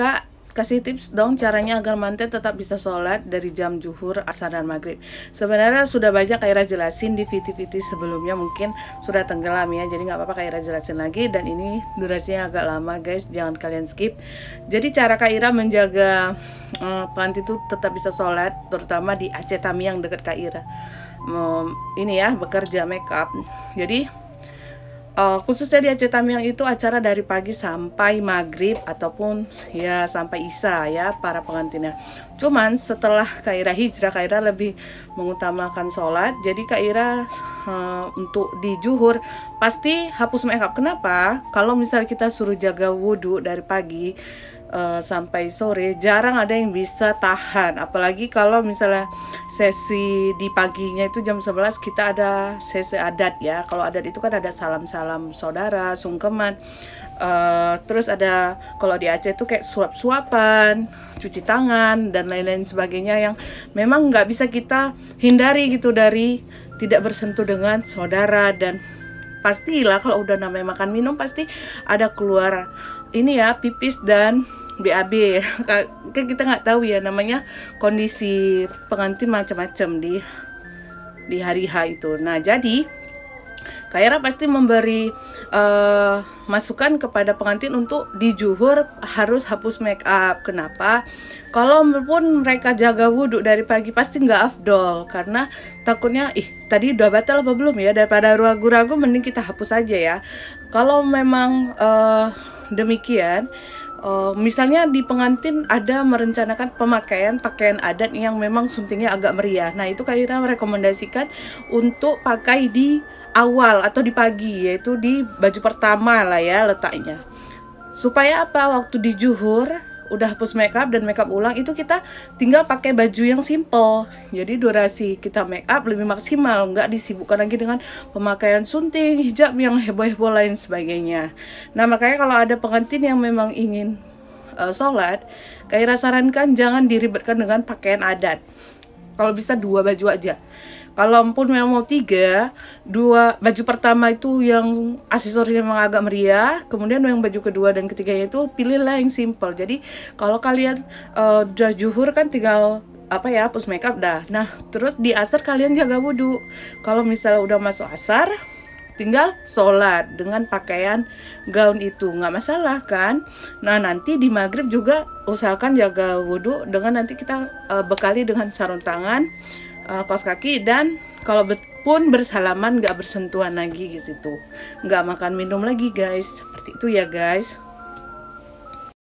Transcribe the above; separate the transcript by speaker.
Speaker 1: Kak, kasih tips dong caranya agar manten tetap bisa sholat dari jam zuhur, asar, dan maghrib. Sebenarnya sudah banyak Kaira jelasin di VT-VT sebelumnya mungkin sudah tenggelam ya, jadi nggak apa-apa Kaira jelasin lagi dan ini durasinya agak lama guys, jangan kalian skip. Jadi cara Kaira menjaga uh, pengantin itu tetap bisa sholat, terutama di Aceh Tami yang dekat Kaira. Um, ini ya bekerja make up. Jadi uh, khususnya di Aceh Tamiang itu acara dari pagi sampai maghrib ataupun ya sampai isya ya para pengantinnya. Cuman setelah Kaira hijrah, Kaira lebih mengutamakan sholat. Jadi Kaira uh, untuk di juhur pasti hapus makeup. Kenapa? Kalau misalnya kita suruh jaga wudhu dari pagi uh, sampai sore jarang ada yang bisa tahan. Apalagi kalau misalnya sesi di paginya itu jam 11 kita ada sesi adat ya. Kalau adat itu kan ada salam-salam saudara sungkeman. Uh, terus ada kalau di Aceh itu kayak suap-suapan cuci tangan dan lain-lain sebagainya yang memang nggak bisa kita hindari gitu dari tidak bersentuh dengan saudara. Dan pastilah kalau udah namanya makan minum pasti ada keluar ini ya pipis dan BAB kan kita nggak tahu ya namanya kondisi pengantin macam-macam di di hari H itu nah jadi Kaira pasti memberi uh, masukan kepada pengantin untuk di juhur harus hapus make up. Kenapa? Kalau pun mereka jaga wudhu dari pagi pasti nggak afdol karena takutnya ih tadi udah batal apa belum ya daripada ragu-ragu mending kita hapus aja ya. Kalau memang uh, demikian Uh, misalnya di pengantin ada merencanakan pemakaian pakaian adat yang memang suntingnya agak meriah. Nah, itu Kaira merekomendasikan untuk pakai di awal atau di pagi yaitu di baju pertama lah ya letaknya. Supaya apa? Waktu di juhur udah hapus makeup dan makeup ulang itu kita tinggal pakai baju yang simple. Jadi durasi kita makeup lebih maksimal nggak disibukkan lagi dengan pemakaian sunting hijab yang heboh-heboh lain sebagainya. Nah makanya kalau ada pengantin yang memang ingin uh, sholat kayak sarankan jangan diribetkan dengan pakaian adat kalau bisa dua baju aja Kalaupun memang mau tiga, dua baju pertama itu yang aksesorisnya memang agak meriah, kemudian yang baju kedua dan ketiganya itu pilihlah yang simple. Jadi kalau kalian uh, udah juhur kan tinggal apa ya hapus makeup dah. Nah terus di asar kalian jaga wudhu. Kalau misalnya udah masuk asar, tinggal sholat dengan pakaian gaun itu nggak masalah kan? Nah nanti di maghrib juga usahakan jaga wudhu dengan nanti kita uh, bekali dengan sarung tangan uh, kaos kaki dan kalau pun bersalaman nggak bersentuhan lagi gitu nggak makan minum lagi guys. Seperti itu ya guys